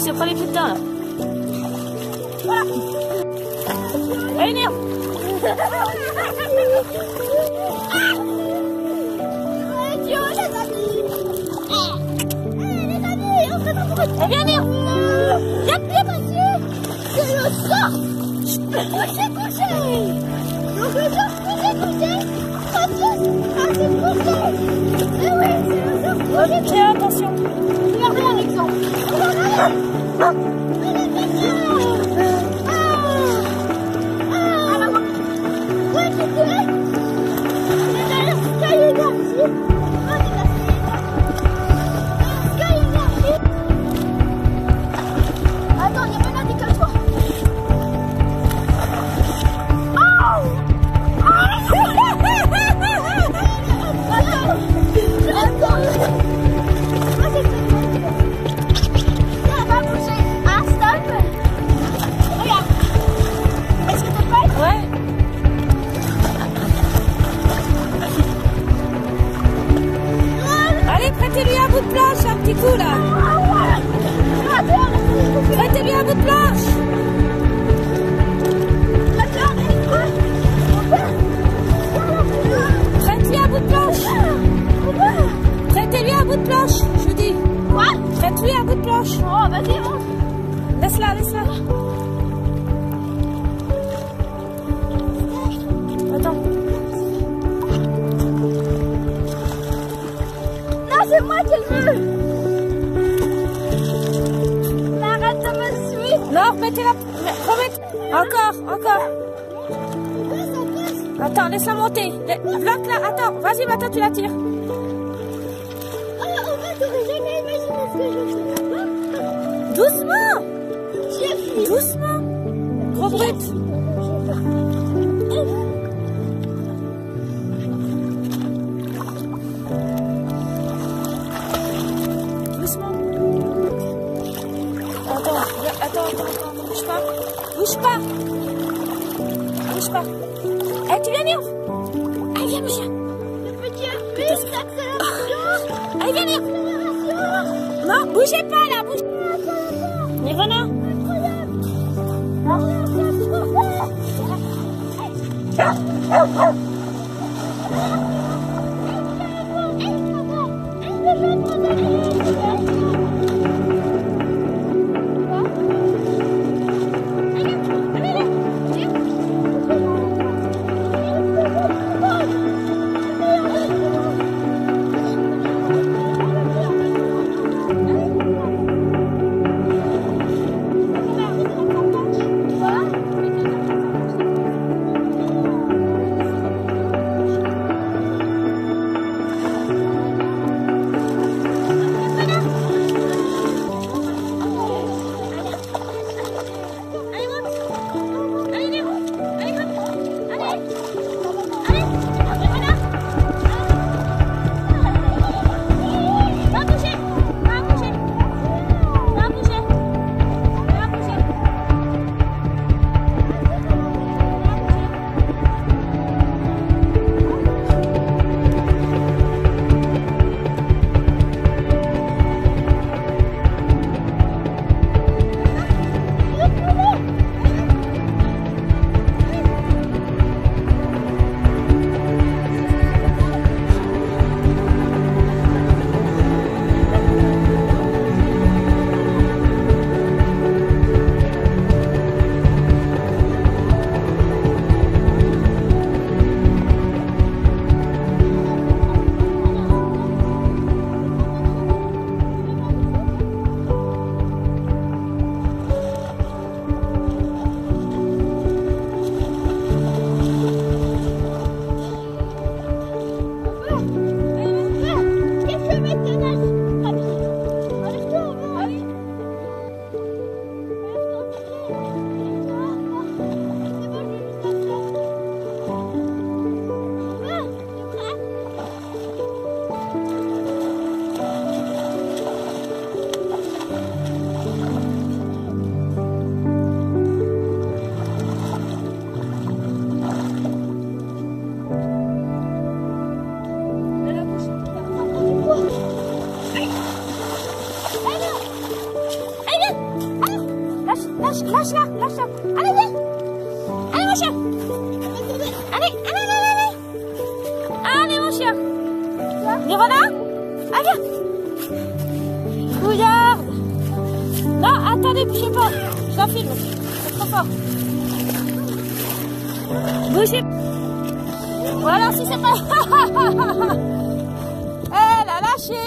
Attention, prends les pieds dedans là. Voilà. Allez, Néo. Eh bien, Néo. Viens, viens, monsieur. C'est le sort Couchez, couchez Donc le sort, c'est couchez Eh c'est le sort, Fais attention. Regardez Alexandre Regardez 啊哥哥哥哥 petit coup là. Un bout de planche. Prête-lui un bout de planche. Oh, vas-y, monte. Laisse-la, laisse-la. Attends. Non, c'est moi qui le veux. Suivre. Non, remettez-la. Remettez. Encore, encore. Attends, laisse-la monter. La- Bloque-la. Attends, vas-y, maintenant tu la tires. Oh, en fait, t'aurais jamais imaginé ce que je fais là-bas. Doucement. Doucement. Gros brut. Bouge pas. Bouge pas. Eh, tu viens, Néo Allez, viens, mon chien. Le petit fils d'accélération. Allez, viens. Accélération. Non, bougez pas, là, bouge. Lâche-la, lâche-la. Allez, viens. Allez, mon chien. Allez, allez, allez, allez. Allez, mon chien. Nirona Allez, viens. Regarde. Non, attendez, bougez pas. Je la filme. C'est trop fort. Bougez. Voilà, si c'est pas... Elle a lâché.